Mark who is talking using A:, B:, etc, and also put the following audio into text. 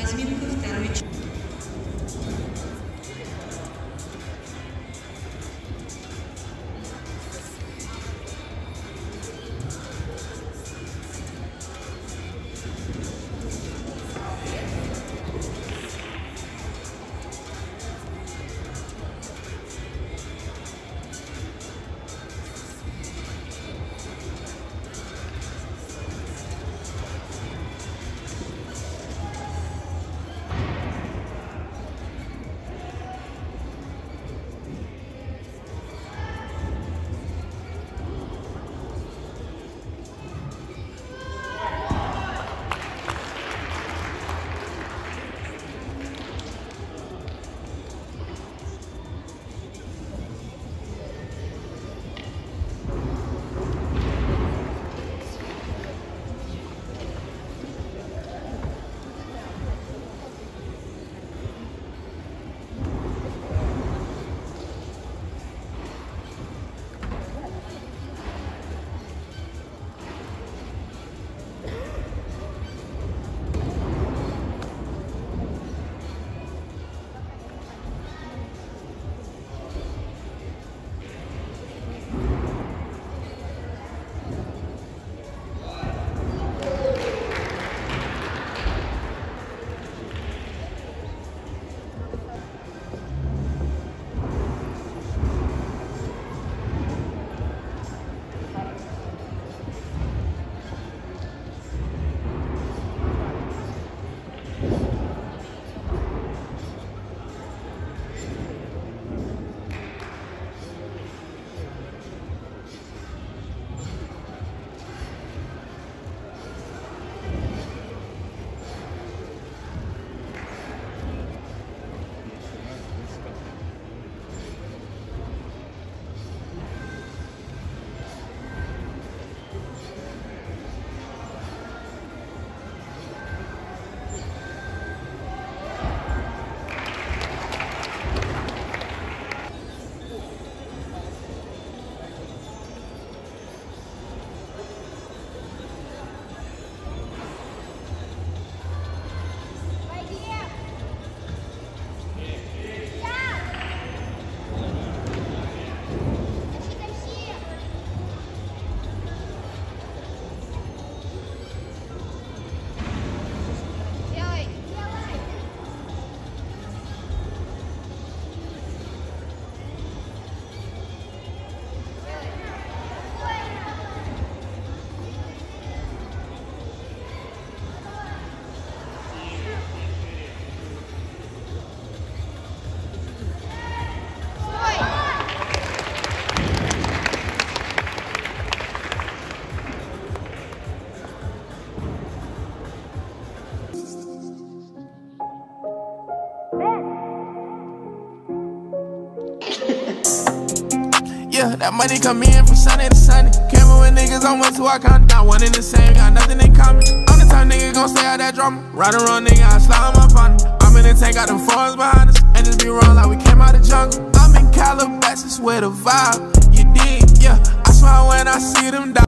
A: Разминка второй час.
B: That money come in from Sunday to Sunday. Camera with niggas on one, two, I count down one in the same, got nothing in common. I'm the type nigga gon' stay out that drama. Ride around nigga, I slide my partner. I'm in the tank, got them foreigns behind us. And just be wrong like we came out the jungle. I'm in Calabasas with a vibe, you dig, yeah. I swear when I see them die.